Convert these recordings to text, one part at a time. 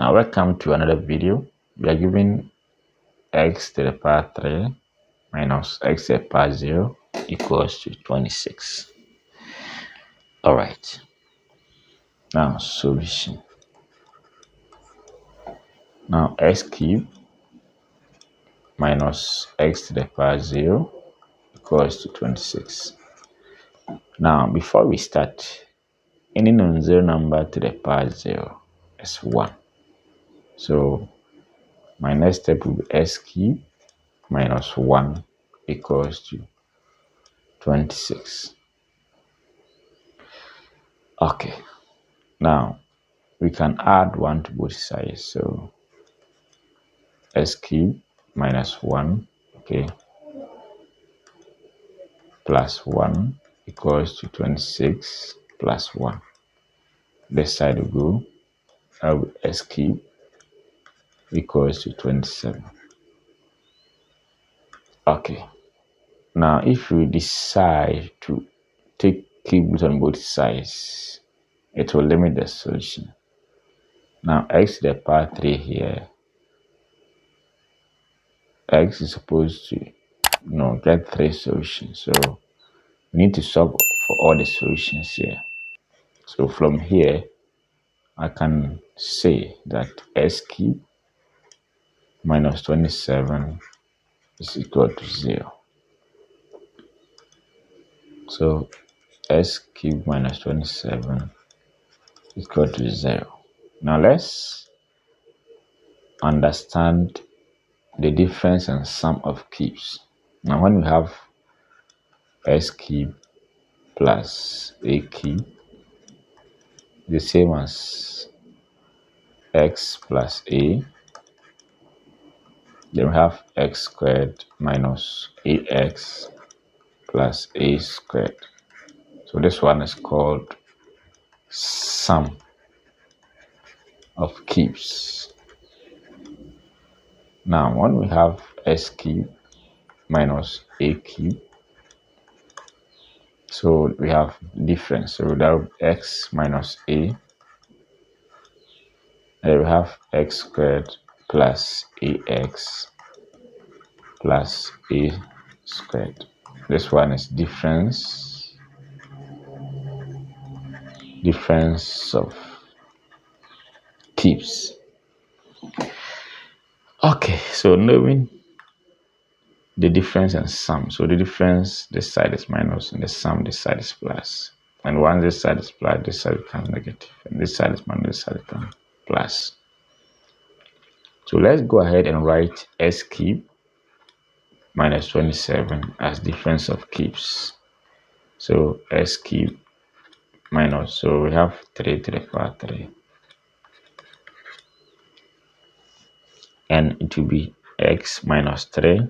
Now welcome to another video. We are given x to the power 3 minus x to the power 0 equals to 26. Alright. Now solution. Now x cubed minus x to the power 0 equals to 26. Now before we start, any non-zero number to the power 0 is 1. So my next step will be s cubed minus 1 equals to 26. Okay, now we can add 1 to both sides. So s cubed minus 1, okay, plus 1 equals to 26 plus 1. This side will go, I s cubed equals to 27. Okay. Now, if we decide to take cubes on both sides, it will limit the solution. Now, x to the power 3 here, x is supposed to you know, get three solutions. So, we need to solve for all the solutions here. So, from here, I can say that s cubed minus 27 is equal to 0. So s cubed minus 27 is equal to 0. Now let's understand the difference and sum of cubes. Now when we have s cubed plus a cube the same as x plus a then we have x squared minus ax plus a squared. So this one is called sum of cubes. Now when we have s cube minus a cube, so we have difference. So would x minus a. And we have x squared plus ax plus a squared. This one is difference difference of cubes. Okay, so knowing the difference and sum. So the difference this side is minus and the sum this side is plus. And once this side is plus, this side becomes negative. And this side is minus, this side becomes plus. So let's go ahead and write s cube minus 27 as difference of cubes. So s cube minus, so we have 3 to the power 3. And it will be x minus 3.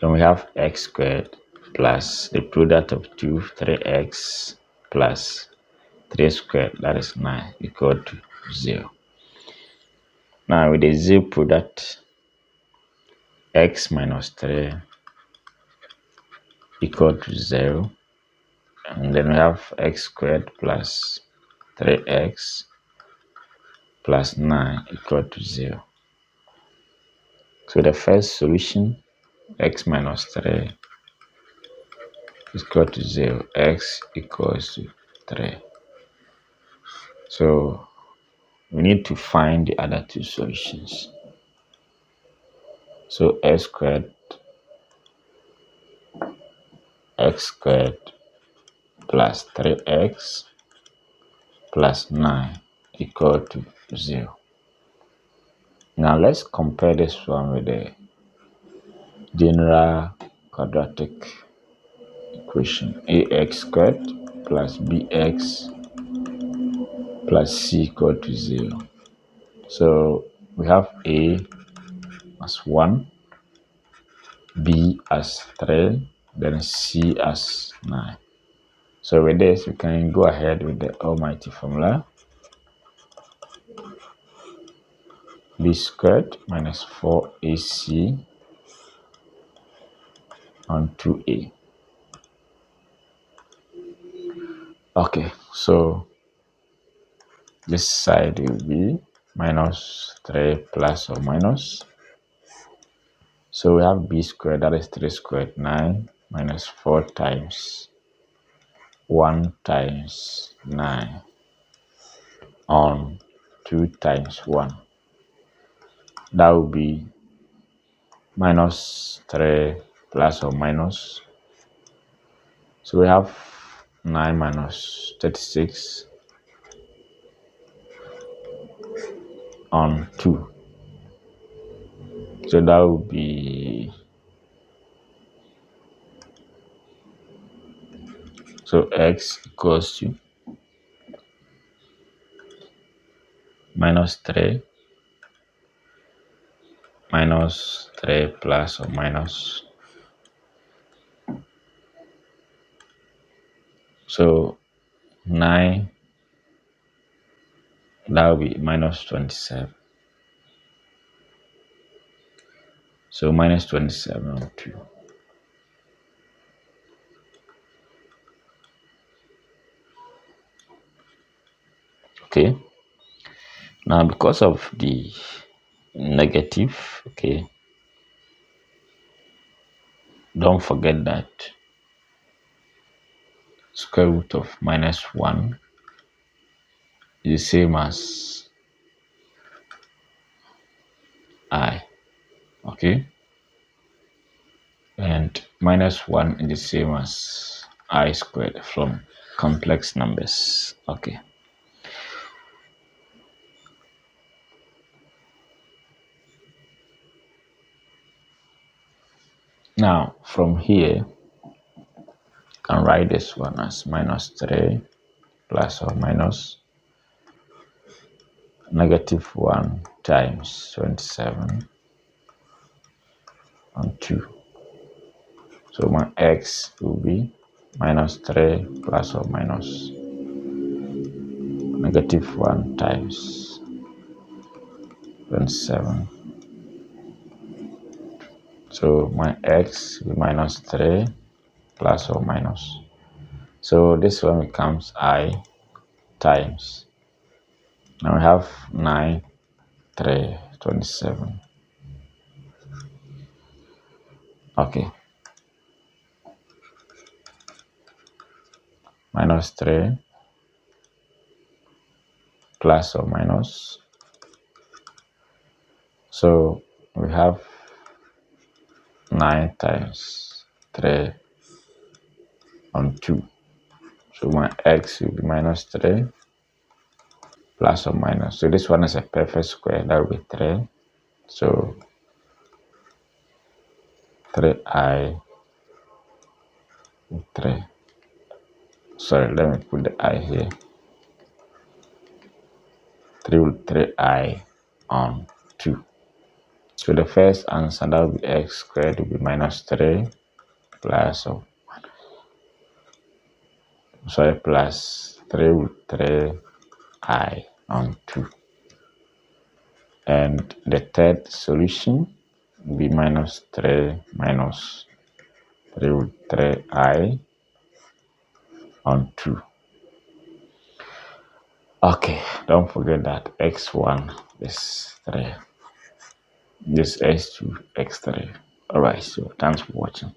Then we have x squared plus the product of 2, 3x plus 3 squared, that is 9, equal to 0. Now with the z product, x minus 3 equal to 0. And then we have x squared plus 3x plus 9 equal to 0. So the first solution, x minus 3 is equal to 0. x equals to 3. So we need to find the other two solutions. So x squared x squared plus 3x plus 9 equal to 0. Now let's compare this one with the general quadratic equation ax squared plus bx plus c equal to 0. So we have a as 1, b as 3, then c as 9. So with this, we can go ahead with the almighty formula. b squared minus 4ac on 2a. Okay, so this side will be minus 3 plus or minus. So we have b squared, that is 3 squared, 9 minus 4 times 1 times 9 on 2 times 1. That will be minus 3 plus or minus. So we have 9 minus 36 on 2. So that would be so x equals to minus 3 minus 3 plus or minus so 9 that will be minus 27 so minus 27 on 2 okay. Now because of the negative okay don't forget that square root of minus 1 is the same as i okay? And minus 1 is the same as i squared from complex numbers okay? Now from here you can write this one as minus 3 plus or minus negative 1 times 27 on 2. So my x will be minus 3 plus or minus negative 1 times 27. So my x will be minus 3 plus or minus. So this one becomes i times now we have 9, 3, 27. Okay. Minus 3 plus or minus. So we have 9 times 3 on 2. So my x will be minus 3 plus or minus. So this one is a perfect square, that will be 3. So 3i 3. Sorry, let me put the i here. 3 will 3i on 2. So the first answer that will be x squared will be minus 3 plus or sorry plus 3 will 3 i on 2. And the third solution will be minus 3 minus 3 with 3i on 2. Okay, don't forget that x1 is 3. This x2, x3. Alright, so thanks for watching.